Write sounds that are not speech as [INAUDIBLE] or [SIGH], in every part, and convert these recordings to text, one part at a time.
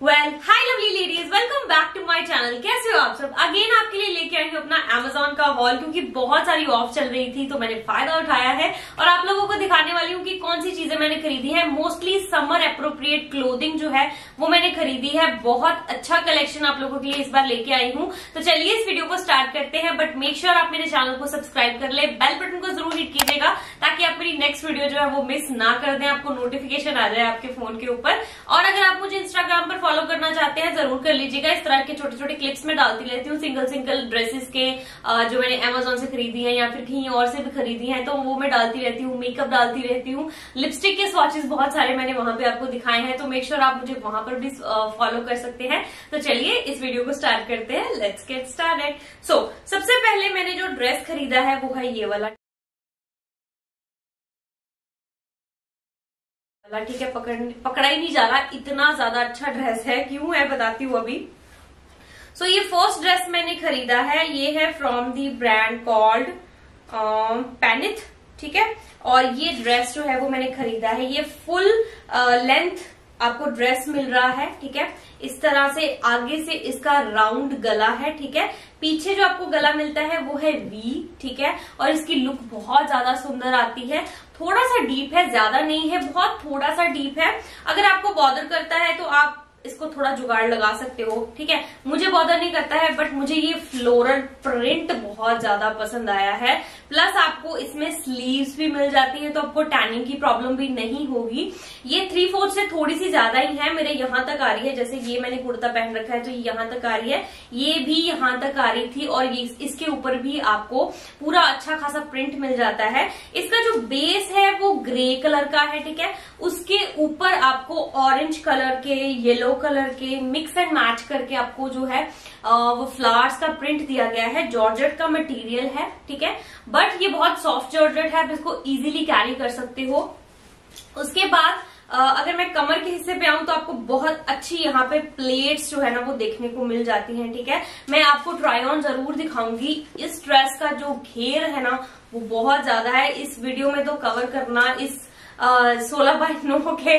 Well hi lovely ladies welcome back to my channel कैसे हो आप सब? अगेन आपके लिए लेके आई हूँ अपना अमेजोन का हॉल क्योंकि बहुत सारी ऑफ़ चल रही थी तो मैंने फ़ायदा उठाया है। और आप लोगों को दिखाने वाली हूँ कि कौन सी चीज़ें मैंने खरीदी है। मोस्टली समर अप्रोप्रिएट क्लोथिंग जो है, वो मैंने खरीदी है। बहुत अच्छा कलेक्शन आप लोगों के लिए इस बार लेके आई हूँ। तो चलिए इस वीडियो को स्टार्ट करते हैं बट मेक श्योर आप मेरे चैनल को सब्सक्राइब कर ले। बेल बटन को ज़रूर हिट कीजिएगा, ताकि आप मेरी नेक्स्ट वीडियो जो है, वो मिस ना कर दें। आपको नोटिफिकेशन आ जाए आपके फ़ोन के ऊपर। और अगर आप मुझे इंस्टाग्राम पर फॉलो करना चाहते हैं, ज़रूर कर लीजिएगा। इस तरह के छोटे छोटे क्लिप्स में डालती रहती हूँ सिंगल सिंगल ड्रेसेस के जो मैंने अमेजोन से खरीदी है या फिर कहीं और से भी खरीदी है तो वो मैं डालती रहती हूँ मेकअप डालती रहती हूँ। लिपस्टिक के स्वाचेस बहुत सारे मैंने वहाँ पे आपको दिखाए हैं तो मेक श्योर आप मुझे वहाँ पर भी फॉलो कर सकते हैं। तो चलिए, इस वीडियो को स्टार्ट करते हैं। लेट्स गेट स्टार्टेड सो सबसे पहले मैंने जो ड्रेस खरीदा है, वो है ये वाला। ठीक है पकड़ पकड़ा ही नहीं जा रहा इतना ज़्यादा अच्छा ड्रेस है क्यों है बताती हूँ अभी. सो so, ये फ़र्स्ट ड्रेस मैंने खरीदा है ये है from the brand called Paneth ठीक है? और ये ड्रेस जो है वो मैंने खरीदा है ये फुल लेंथ uh, आपको ड्रेस मिल रहा है ठीक है? इस तरह से आगे से इसका राउंड गला है ठीक है? पीछे जो आपको गला मिलता है वो है वी ठीक है? और इसकी लुक बहुत ज़्यादा सुंदर आती है। थोड़ा सा डीप है, ज़्यादा नहीं है, बहुत थोड़ा सा डीप है। अगर आपको बॉर्डर करता है तो आप इसको थोड़ा जुगाड़ लगा सकते हो, ठीक है? मुझे बॉदर नहीं करता है बट मुझे ये फ्लोरल प्रिंट बहुत ज़्यादा पसंद आया है। प्लस आपको इसमें स्लीव्स भी मिल जाती है तो आपको टैनिंग की प्रॉब्लम भी नहीं होगी। ये थ्री फोर्थ से थोड़ी सी ज़्यादा ही है, मेरे यहाँ तक आ रही है। जैसे ये मैंने कुर्ता पहन रखा है तो यहाँ तक आ रही है। ये भी यहाँ तक आ रही थी और ये इसके ऊपर भी आपको पूरा अच्छा खासा प्रिंट मिल जाता है। इसका जो बेस है, वो ग्रे कलर का है, ठीक है? उसके ऊपर आपको ऑरेंज कलर के येलो कलर के मिक्स एंड मैच करके आपको जो है वो फ्लावर्स का प्रिंट दिया गया है। जॉर्जेट का मटेरियल है, ठीक है? बट ये बहुत सॉफ्ट जॉर्जेट है, आप इसको इजीली कैरी कर सकते हो। उसके बाद अगर मैं कमर के हिस्से पे आऊँ तो आपको बहुत अच्छी यहाँ पे प्लेट्स जो है ना, वो देखने को मिल जाती हैं, ठीक है? मैं आपको ट्राई ऑन ज़रूर दिखाऊँगी। इस ड्रेस का जो घेर है ना, वो बहुत ज़्यादा है। इस वीडियो में तो कवर करना, इस सोलह बाई नौ के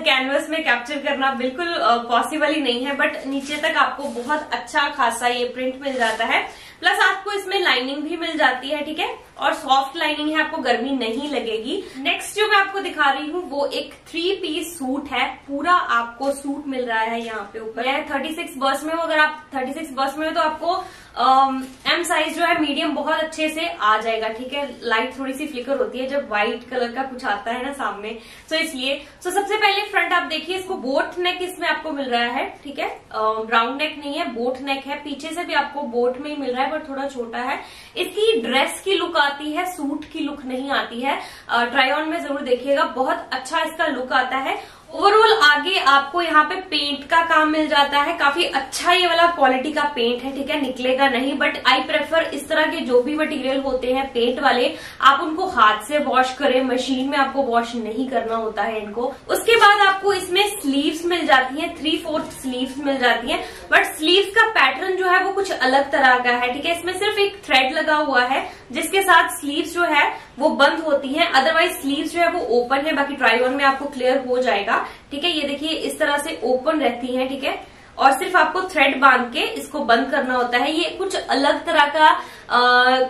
कैनवस में कैप्चर करना बिल्कुल पॉसिबल ही नहीं है बट नीचे तक आपको बहुत अच्छा खासा ये प्रिंट मिल जाता है। प्लस आपको इसमें लाइनिंग भी मिल जाती है, ठीक है? और सॉफ्ट लाइनिंग है, आपको गर्मी नहीं लगेगी। नेक्स्ट जो मैं आपको दिखा रही हूँ, वो एक थ्री पीस सूट है। पूरा आपको सूट मिल रहा है यहाँ पे ऊपर। थर्टी सिक्स बस में हो, अगर आप थर्टी सिक्स बस में हो तो आपको एम um, साइज़ जो है मीडियम बहुत अच्छे से आ जाएगा ठीक है? लाइट थोड़ी सी फ्लिकर होती है जब व्हाइट कलर का कुछ आता है ना सामने। तो इसलिए तो सबसे पहले फ्रंट आप देखिए इसको बोट नेक इसमें आपको मिल रहा है ठीक है? राउंड नेक नहीं है बोट नेक है। पीछे से भी आपको बोट में ही मिल रहा है बट थोड़ा छोटा है। इसकी ड्रेस की लुक आती है सूट की लुक नहीं आती है। ट्राई ऑन में ज़रूर देखिएगा बहुत अच्छा इसका लुक आता है। ओवरऑल आगे आपको यहाँ पे पेंट का काम मिल जाता है। काफ़ी अच्छा ये वाला क्वालिटी का पेंट है, ठीक है? निकलेगा नहीं बट आई प्रेफर इस तरह के जो भी मटेरियल होते हैं पेंट वाले, आप उनको हाथ से वॉश करें। मशीन में आपको वॉश नहीं करना होता है इनको। उसके बाद आपको इसमें स्लीव्स मिल जाती है थ्री फोर्थ स्लीव्स मिल जाती हैं। बट स्लीव्स का पैटर्न जो है वो कुछ अलग तरह का है, ठीक है? इसमें सिर्फ़ एक थ्रेड लगा हुआ है, जिसके साथ स्लीव्स जो है वो बंद होती है। अदरवाइज़ स्लीव्स जो है वो ओपन है, बाकी ट्राई ऑन में आपको क्लियर हो जाएगा, ठीक है? ये देखिए, इस तरह से ओपन रहती है, ठीक है? और सिर्फ़ आपको थ्रेड बाँध के इसको बंद करना होता है। ये कुछ अलग तरह का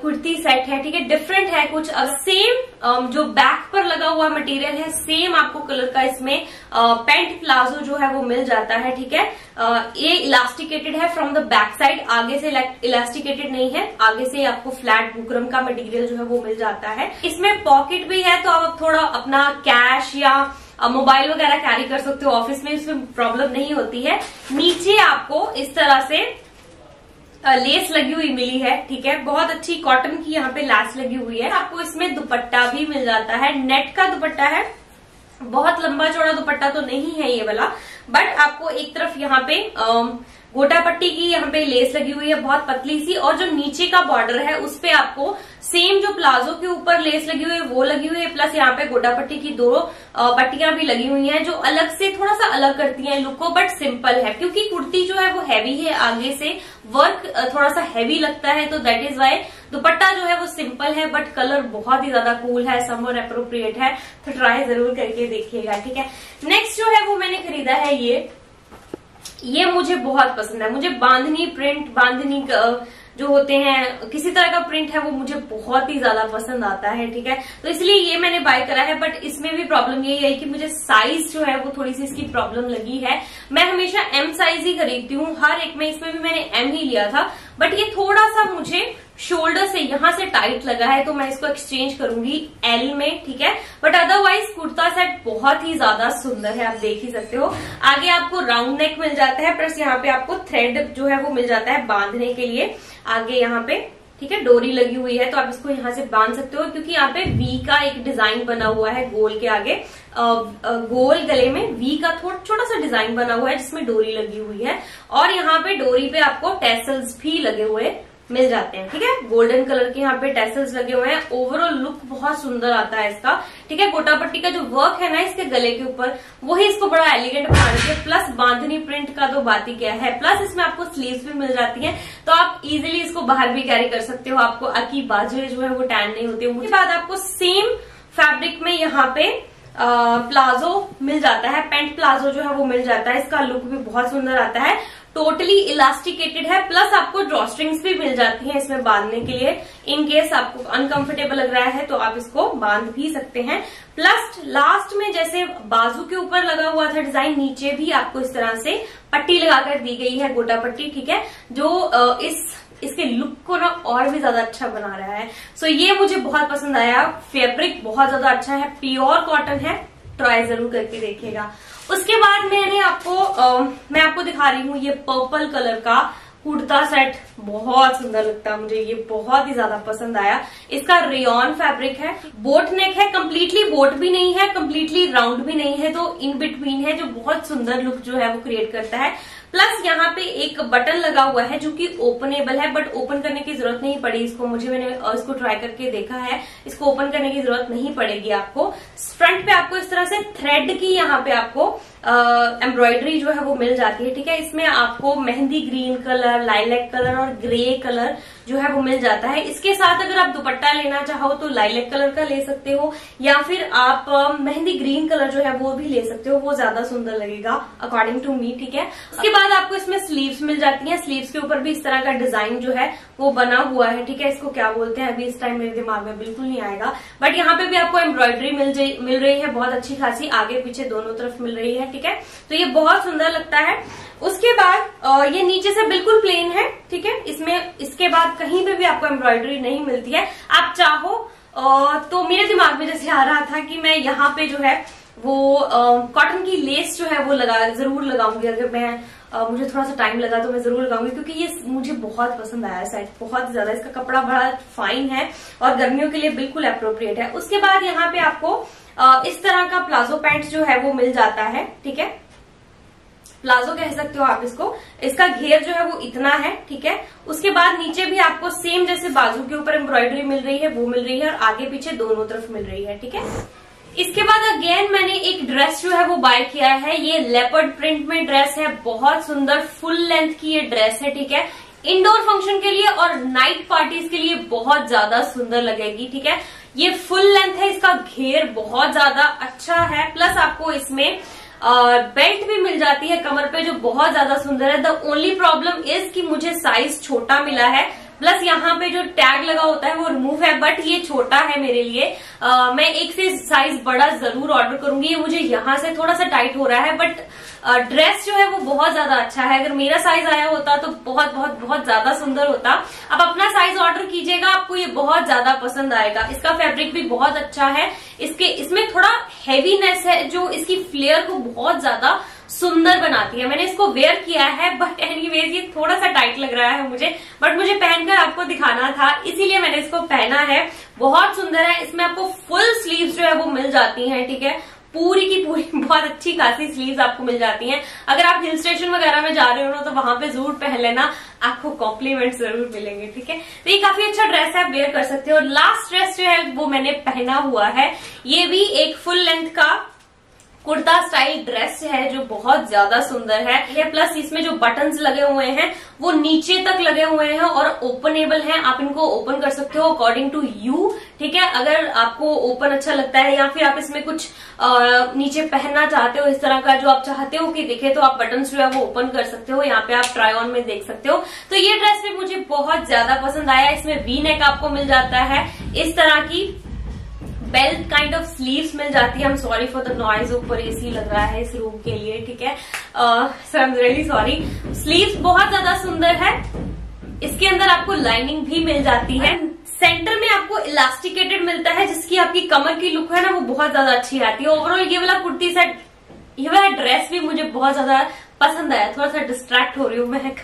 कुर्ती सेट है, ठीक है? डिफरेंट है कुछ। सेम जो बैक पर लगा हुआ मटेरियल है सेम आपको कलर का इसमें पेंट प्लाजो जो है वो मिल जाता है, ठीक है? ये इलास्टिकेटेड है फ्रॉम द बैक साइड आगे से इलास्टिकेटेड नहीं है, आगे से आपको फ्लैट बुकरम का मटेरियल जो है वो मिल जाता है। इसमें पॉकेट भी है तो आप थोड़ा अपना कैश या मोबाइल वगैरह कैरी कर सकते हो ऑफ़िस में, इसमें प्रॉब्लम नहीं होती है। नीचे आपको इस तरह से लेस लगी हुई मिली है, ठीक है? बहुत अच्छी कॉटन की यहाँ पे लेस लगी हुई है। आपको इसमें दुपट्टा भी मिल जाता है। नेट का दुपट्टा है, बहुत लंबा चौड़ा दुपट्टा तो नहीं है ये वाला बट आपको एक तरफ़ यहाँ पे गोटा पट्टी की यहाँ पे लेस लगी हुई है, बहुत पतली सी, और जो नीचे का बॉर्डर है, उस पे आपको सेम जो प्लाजो के ऊपर लेस लगी हुई है, वो लगी हुई है प्लस यहाँ पे गोटा पट्टी की दो पट्टियाँ भी लगी हुई हैं, जो अलग से थोड़ा सा अलग करती हैं लुक को बट सिंपल है, क्योंकि कुर्ती जो है वो हैवी है, आगे से वर्क थोड़ा सा हैवी लगता है तो दैट इज़ वाई दुपट्टा जो है वो सिंपल है बट कलर बहुत ही ज़्यादा कूल है समर अप्रोप्रिएट है तो ट्राई ज़रूर करके देखिएगा, ठीक है? नेक्स्ट जो है वो मैंने खरीदा है ये। ये मुझे बहुत पसंद है। मुझे बांधनी प्रिंट बांधनी जो होते हैं, किसी तरह का प्रिंट है वो मुझे बहुत ही ज़्यादा पसंद आता है, ठीक है? तो इसलिए ये मैंने बाय करा है बट इसमें भी प्रॉब्लम यही है कि मुझे साइज़ जो है वो थोड़ी सी इसकी प्रॉब्लम लगी है। मैं हमेशा एम साइज़ ही खरीदती हूँ। हर एक में इसमें भी मैंने एम ही लिया था बट ये थोड़ा सा मुझे शोल्डर से यहाँ से टाइट लगा है तो मैं इसको एक्सचेंज करूँगी एल में, ठीक है? बट अदरवाइज़ कुर्ता सेट बहुत ही ज़्यादा सुंदर है, आप देख ही सकते हो। आगे आपको राउंड नेक मिल जाता है प्लस यहाँ पे आपको थ्रेड जो है वो मिल जाता है बांधने के लिए। आगे यहाँ पे, ठीक है, डोरी लगी हुई है तो आप इसको यहाँ से बाँध सकते हो, क्योंकि यहाँ पे वी का एक डिज़ाइन बना हुआ है गोल के आगे। गोल गले में वी का थोड़ा, छोटा सा डिज़ाइन बना हुआ है, जिसमें डोरी लगी हुई है। और यहाँ पे डोरी पे आपको टेसल्स भी लगे हुए मिल जाते हैं, ठीक है? गोल्डन कलर के यहाँ पे टेसल्स लगे हुए हैं। ओवरऑल लुक बहुत सुंदर आता है इसका, ठीक है? गोटा पट्टी का जो वर्क है ना इसके गले के ऊपर, वही इसको बड़ा एलिगेंट बना है। प्लस बांधनी प्रिंट का तो बात ही क्या है। प्लस इसमें आपको स्लीव्स भी मिल जाती है तो आप इजिली इसको बाहर भी कैरी कर सकते हो। आपको अकी बाजुए जो है वो टैन नहीं होती। उसके बाद आपको सेम फैब्रिक में यहाँ पे प्लाजो मिल जाता है, पेंट प्लाजो जो है वो मिल जाता है, इसका लुक भी बहुत सुंदर आता है टोटली इलास्टिकेटेड है प्लस आपको ड्रॉस्ट्रिंग्स भी मिल जाती हैं इसमें बांधने के लिए इन केस आपको अनकंफर्टेबल लग रहा है तो आप इसको बाँध भी सकते हैं प्लस लास्ट में जैसे बाजू के ऊपर लगा हुआ था डिज़ाइन नीचे भी आपको इस तरह से पट्टी लगाकर दी गई है, गोटा पट्टी, ठीक है, जो इस इसके लुक को ना और भी ज़्यादा अच्छा बना रहा है। सो so, ये मुझे बहुत पसंद आया। फैब्रिक बहुत ज़्यादा अच्छा है। प्योर कॉटन है। ट्राई ज़रूर करके देखिएगा। उसके बाद मैंने आपको आ, मैं आपको दिखा रही हूँ ये पर्पल कलर का कुर्ता सेट बहुत सुंदर लगता है मुझे। ये बहुत ही ज़्यादा पसंद आया। इसका रेयन फैब्रिक है। बोट नेक है। कम्प्लीटली बोट भी नहीं है। कम्प्लीटली राउंड भी नहीं है। तो इन बिटवीन है जो बहुत सुंदर लुक जो है वो क्रिएट करता है। प्लस यहाँ पे एक बटन लगा हुआ है जो कि ओपनेबल है, बट ओपन करने की ज़रूरत नहीं पड़ी इसको। मुझे मैंने इसको ट्राई करके देखा है। इसको ओपन करने की ज़रूरत नहीं पड़ेगी आपको। फ्रंट पे आपको इस तरह से थ्रेड की यहाँ पे आपको एम्ब्रॉयडरी जो है वो मिल जाती है, ठीक है? इसमें आपको mehndi green colour lilac colour और ग्रे कलर जो है वो मिल जाता है। इसके साथ अगर आप दुपट्टा लेना चाहो तो लाइलेक कलर का ले सकते हो, या फिर आप मेहंदी ग्रीन कलर जो है वो भी ले सकते हो। वो ज़्यादा सुंदर लगेगा अकॉर्डिंग टू मी ठीक है? उसके बाद आपको इसमें स्लीव्स मिल जाती हैं। स्लीव्स के ऊपर भी इस तरह का डिज़ाइन जो है, वो बना हुआ है। ठीक है, इसको क्या बोलते हैं? अभी इस टाइम मेरे दिमाग में बिल्कुल नहीं आएगा। बट यहाँ पे भी आपको एम्ब्रॉयडरी मिल मिल रही है। बहुत अच्छी खासी आगे पीछे दोनों तरफ़ मिल रही है। ठीक है? तो ये बहुत सुंदर लगता है। उसके बाद ये नीचे से बिल्कुल प्लेन है। ठीक है? इसमें, इसके बाद कहीं पे भी आपको एम्ब्रॉयडरी नहीं मिलती है। आप चाहो तो मेरे दिमाग में जैसे आ रहा था कि मैं यहाँ पे जो है, वो कॉटन की लेस जो है, वो लगा, ज़रूर लगाऊँगी। अगर मैं आ, मुझे थोड़ा सा टाइम लगा तो मैं ज़रूर लगाऊँगी क्योंकि ये मुझे बहुत पसंद आया सेट बहुत ज़्यादा इसका कपड़ा बड़ा फाइन है और गर्मियों के लिए बिल्कुल अप्रोप्रिएट है। उसके बाद यहाँ पे आपको आ, इस तरह का प्लाजो पैंट जो है वो मिल जाता है ठीक है? प्लाजो कह सकते हो आप इसको। इसका घेर जो है वो इतना है ठीक है? उसके बाद नीचे भी आपको सेम जैसे बाजू के ऊपर एम्ब्रॉयडरी मिल रही है वो मिल रही है और आगे पीछे दोनों तरफ़ मिल रही है ठीक है? इसके बाद अगेन मैंने ड्रेस जो है वो बाय किया है। ये लेपर्ड प्रिंट में ड्रेस है। बहुत सुंदर फुल लेंथ की ये ड्रेस है, ठीक है? इंडोर फ़ंक्शन के लिए और नाइट पार्टीज़ के लिए बहुत ज़्यादा सुंदर लगेगी, ठीक है? ये फुल लेंथ है, इसका घेर बहुत ज़्यादा अच्छा है। प्लस आपको इसमें बेल्ट भी मिल जाती है कमर पे, जो बहुत ज़्यादा सुंदर है। द ओनली प्रॉब्लम इज़ कि मुझे साइज़ छोटा मिला है। प्लस यहाँ पे जो टैग लगा होता है वो रिमूव है बट ये छोटा है मेरे लिए। आ, मैं एक से साइज़ बड़ा ज़रूर ऑर्डर करूँगी। ये मुझे यहाँ से थोड़ा सा टाइट हो रहा है बट ड्रेस जो है वो बहुत ज़्यादा अच्छा है। अगर मेरा साइज़ आया होता तो बहुत बहुत बहुत ज़्यादा सुंदर होता। आप अपना साइज़ ऑर्डर कीजिएगा आपको ये बहुत ज़्यादा पसंद आएगा। इसका फैब्रिक भी बहुत अच्छा है। इसके इसमें थोड़ा हैवीनेस है जो इसकी फ्लेयर को बहुत ज़्यादा सुंदर बनाती है। मैंने इसको वेयर किया है बट एनीवेज ये थोड़ा सा टाइट लग रहा है मुझे। बट मुझे पहनकर आपको दिखाना था, इसीलिए मैंने इसको पहना है। बहुत सुंदर है। इसमें आपको फुल स्लीव जो है वो मिल जाती है, ठीक है? पूरी की पूरी, [LAUGHS] बहुत अच्छी खासी स्लीव्स आपको मिल जाती हैं। अगर आप हिल स्टेशन वगैरह में जा रहे हो ना तो वहाँ पे ज़रूर पहन लेना। आपको कॉम्प्लीमेंट ज़रूर मिलेंगे, ठीक है? तो ये काफ़ी अच्छा ड्रेस है आप वेयर कर सकते हो। और लास्ट ड्रेस जो है, वो मैंने पहना हुआ है। ये भी एक फुल लेंथ का कुर्ता स्टाइल ड्रेस है जो बहुत ज़्यादा सुंदर है। ये प्लस इसमें जो बटन्स लगे हुए हैं वो नीचे तक लगे हुए हैं और ओपनेबल हैं। आप इनको ओपन कर सकते हो अकॉर्डिंग टू यू ठीक है? अगर आपको ओपन अच्छा लगता है या फिर आप इसमें कुछ आ, नीचे पहनना चाहते हो इस तरह का जो आप चाहते हो कि दिखे तो आप बटन जो है वो ओपन कर सकते हो। यहाँ पे आप ट्राई ऑन में देख सकते हो। तो ये ड्रेस भी मुझे बहुत ज़्यादा पसंद आया। इसमें वी नेक आपको मिल जाता है। इस तरह की बेल्ट काइंड ऑफ़ स्लीव्स मिल जाती है। I am sorry for the noise ऊपर एसी लग रहा है इस रूम के लिए ठीक है? So I am really sorry sleeves बहुत ज़्यादा सुंदर है। इसके अंदर आपको लाइनिंग भी मिल जाती है। सेंटर में आपको इलास्टिकेटेड मिलता है जिसकी आपकी कमर की लुक है ना वो बहुत ज़्यादा अच्छी आती है। ओवरऑल ये वाला कुर्ती सेट ये वाला ड्रेस भी मुझे बहुत ज़्यादा पसंद आया थोड़ा सा डिस्ट्रैक्ट हो रही हूँ मैं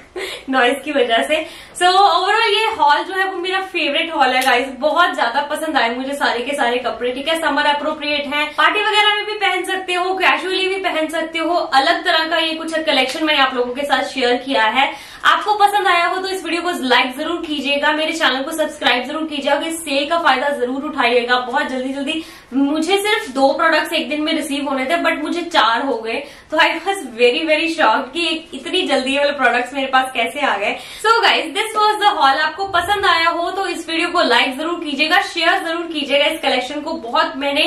नॉइज़ की वजह से। सो so, ओवरऑल ये हॉल जो है वो मेरा फेवरेट हॉल है गाइस बहुत ज़्यादा पसंद आए मुझे सारे के सारे कपड़े ठीक है? समर अप्रोप्रिएट है। पार्टी वगैरह में भी पहन सकते हो कैजुअली भी पहन सकते हो। अलग तरह का ये कुछ कलेक्शन मैंने आप लोगों के साथ शेयर किया है। आपको पसंद आया हो तो इस वीडियो को लाइक ज़रूर कीजिएगा, मेरे चैनल को सब्सक्राइब ज़रूर कीजिएगा इस सेल का फ़ायदा ज़रूर उठाइएगा। बहुत जल्दी जल्दी मुझे सिर्फ़ दो प्रोडक्ट्स एक दिन में रिसीव होने थे बट मुझे चार हो गए। तो I was very very shock कि इतनी जल्दी वाले प्रोडक्ट्स मेरे पास कैसे आ गए। So guys this was the hall आपको पसंद आया हो तो इस वीडियो को लाइक ज़रूर कीजिएगा शेयर ज़रूर कीजिएगा इस कलेक्शन को। बहुत मैंने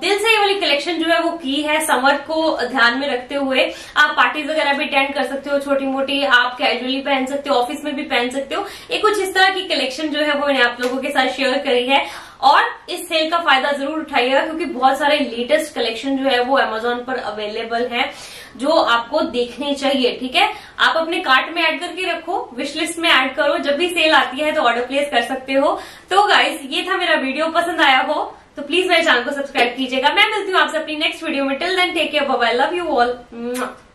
दिल से ये वाली कलेक्शन जो है वो की है समर को ध्यान में रखते हुए। आप पार्टीज़ वगैरह भी अटेंड कर सकते हो छोटी मोटी आप कैजुअली पहन सकते हो ऑफ़िस में भी पहन सकते हो। ये कुछ इस तरह की कलेक्शन जो है वो मैंने आप लोगों के साथ शेयर करी है। और इस सेल का फ़ायदा ज़रूर उठाइएगा, क्योंकि बहुत सारे लेटेस्ट कलेक्शन जो है वो अमेजोन पर अवेलेबल है, जो आपको देखने चाहिए, ठीक है? आप अपने कार्ट में ऐड करके रखो विश लिस्ट में ऐड करो, जब भी सेल आती है तो ऑर्डर प्लेस कर सकते हो। तो गाइज़ ये था मेरा वीडियो पसंद आया हो तो प्लीज़ मेरे चैनल को सब्सक्राइब कीजिएगा। मैं मिलती हूँ आपसे अपनी नेक्स्ट वीडियो में। Till then take care bye love you all